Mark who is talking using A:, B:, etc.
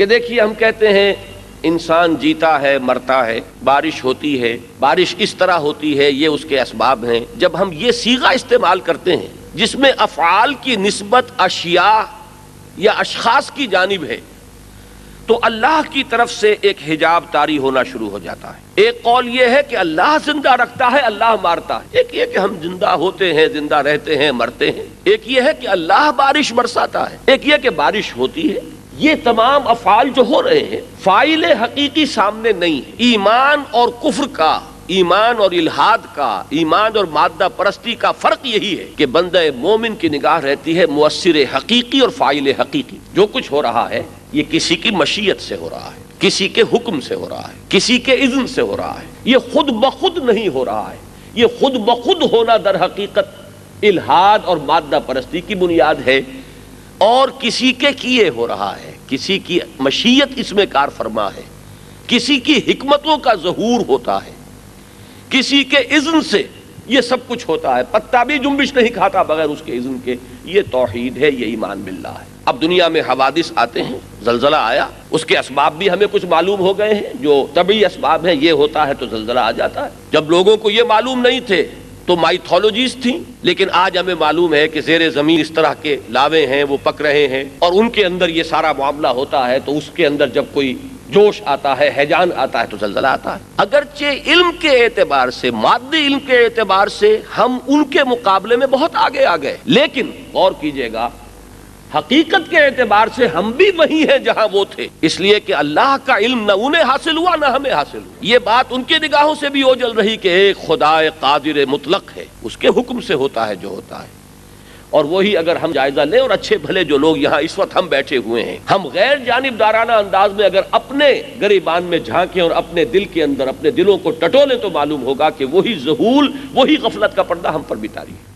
A: कि देखिए, हम कहते हैं, इंसान जीता है, मरता है, बारिश होती है, बारिश इस तरह होती है, ये उसके इसबाब हैं। जब हम ये सीगा इस्तेमाल करते हैं, जिसमें अफ़ाल की नस्बत अशिया या अशखास की जानब है तो अल्लाह की तरफ़ से एक हिजाब तारी होना शुरू हो जाता है। एक कौल ये है कि अल्लाह ज़िंदा रखता है, अल्लाह मारता है। एक ये कि हम ज़िंदा होते हैं, ज़िंदा रहते हैं, मरते हैं। एक ये है कि अल्लाह बारिश बरसाता है। एक ये कि बारिश होती है। ये तमाम अफाल जो हो रहे हैं, फ़ाइल हकीकी सामने नहीं है। ईमान और कुफर का, ईमान और इल्हाद का, ईमान और मादा परस्ती का फ़र्क यही है कि बंद मोमिन की निगाह रहती है मुसर हकीकी और फ़ाइल हकीकी। जो कुछ हो रहा है, ये किसी की मशीयत से हो रहा है, किसी के हुक्म से हो रहा है, किसी के इज्न से हो रहा है। ये खुद ब खुद नहीं हो रहा है। ये खुद ब खुद होना दर हकीकत इल्हाद और मादा परस्ती की बुनियाद है। और किसी के किए हो रहा है। किसी की मशीयत इसमें कार फरमा है। किसी की हिकमतों का जहूर होता है। किसी के इज्न से ये सब कुछ होता है। पत्ता भी जुम्बिश नहीं खाता बगैर उसके इज्न के। ये तोहहीद है, ये ईमान बिल्ला है। अब दुनिया में हवादिस आते हैं, जलजला आया। उसके इसबाब भी हमें कुछ मालूम हो गए हैं। जो तभी इसबाब है, ये होता है तो जलजला आ जाता है। जब लोगों को ये मालूम नहीं थे तो माइथोलॉजीज थी, लेकिन आज हमें मालूम है कि जेर ज़मीन इस तरह के लावे हैं, वो पक रहे हैं, और उनके अंदर ये सारा मामला होता है तो उसके अंदर जब कोई जोश आता है, हैजान आता है तो जलजला आता है। अगरचे इल्म के एतबार से, मादी इल्म के एतबार से, हम उनके मुकाबले में बहुत आगे आ गए। लेकिन गौर कीजिएगा हकीकत के एतबार से हम भी वही हैं जहाँ वो थे। इसलिए कि अल्लाह का इल्म न उन्हें हासिल हुआ, न हमें हासिल हुआ। ये बात उनके निगाहों से भी ओझल रही कि एक खुदा कादिर मुतलक है। उसके हुक्म से होता है जो होता है। और वही अगर हम जायजा लें और अच्छे भले जो लोग यहाँ इस वक्त हम बैठे हुए हैं। हम गैर जानबदाराना अंदाज में अगर अपने गरीबान में झांकें और अपने दिल के अंदर, अपने दिलों को टटोलें तो मालूम होगा कि वही जहूल, वही गफलत का पर्दा हम पर बितारी है।